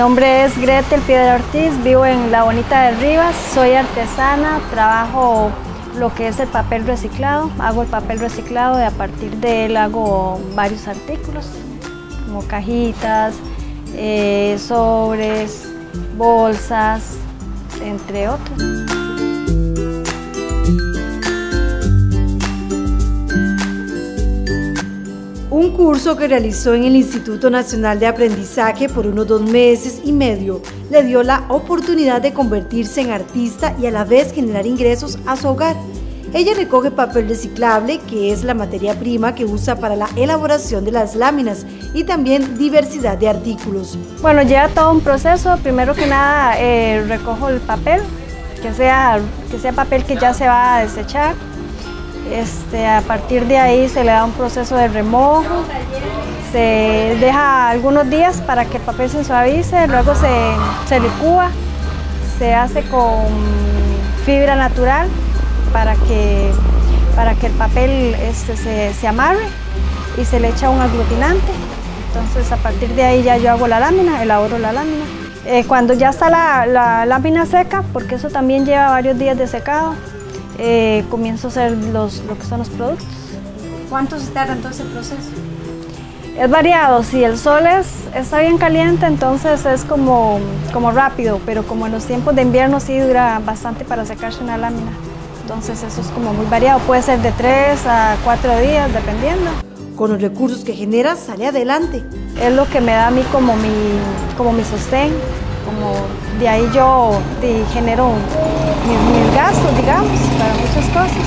nombre es Gretel Piedra Ortiz, vivo en La Bonita de Rivas, soy artesana, trabajo lo que es el papel reciclado, hago el papel reciclado y a partir de él hago varios artículos, como cajitas, eh, sobres, bolsas, entre otros. Un curso que realizó en el Instituto Nacional de Aprendizaje por unos dos meses y medio le dio la oportunidad de convertirse en artista y a la vez generar ingresos a su hogar. Ella recoge papel reciclable, que es la materia prima que usa para la elaboración de las láminas y también diversidad de artículos. Bueno, lleva todo un proceso. Primero que nada, eh, recojo el papel, que sea, que sea papel que ya se va a desechar este, a partir de ahí se le da un proceso de remojo, se deja algunos días para que el papel se suavice, luego se, licúa, se hace con fibra natural para que, para que el papel este, se, amarre y se le echa un aglutinante. Entonces a partir de ahí ya yo hago la lámina, elaboro la lámina. Eh, cuando ya está la, la lámina seca, porque eso también lleva varios días de secado, eh, comienzo a hacer los, lo que son los productos. ¿Cuánto se tarda entonces el proceso? Es variado, si el sol es, está bien caliente entonces es como, como rápido, pero como en los tiempos de invierno sí dura bastante para secarse una lámina. Entonces eso es como muy variado, puede ser de 3 a 4 días dependiendo. Con los recursos que genera sale adelante. Es lo que me da a mí como mi, como mi sostén, como de ahí yo genero mis, gastos, digamos, para muchas cosas.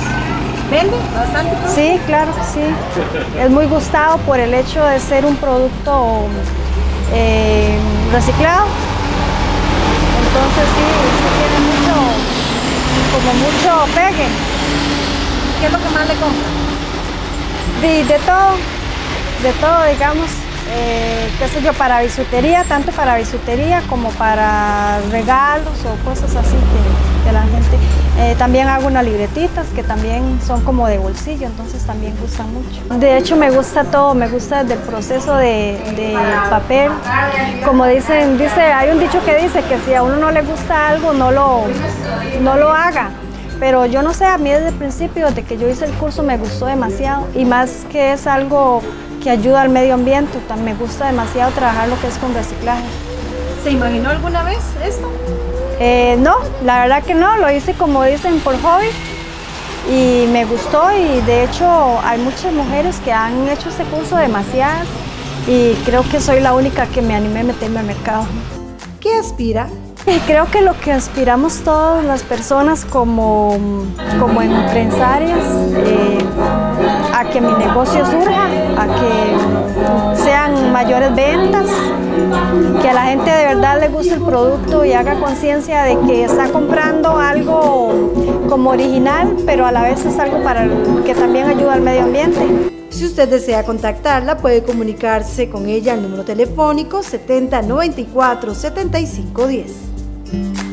¿Vende bastante? Sí, claro que sí. Es muy gustado por el hecho de ser un producto eh, reciclado. Entonces sí, sí tiene mucho, como mucho pegue. ¿Qué es lo que más le compra? De, de todo, de todo, digamos eh, qué sé yo, para bisutería, tanto para bisutería como para regalos o cosas así que, la gente... Eh, también hago unas libretitas que también son como de bolsillo, entonces también gustan mucho. De hecho me gusta todo, me gusta desde el proceso de, papel. Como dicen, dice, hay un dicho que dice que si a uno no le gusta algo, no lo, no lo haga. Pero yo no sé, a mí desde el principio, de que yo hice el curso, me gustó demasiado. Y más que es algo que ayuda al medio ambiente. Me gusta demasiado trabajar lo que es con reciclaje. ¿Se imaginó alguna vez esto? Eh, no, la verdad que no, lo hice como dicen por hobby y me gustó y de hecho hay muchas mujeres que han hecho este curso demasiadas y creo que soy la única que me animé a meterme al mercado. ¿Qué aspira? Creo que lo que aspiramos todas las personas como, como empresarias, eh, a que mi negocio surja, a que sean mayores ventas, que a la gente de verdad le guste el producto y haga conciencia de que está comprando algo como original, pero a la vez es algo para que también ayuda al medio ambiente. Si usted desea contactarla, puede comunicarse con ella al número telefónico 7094 7510.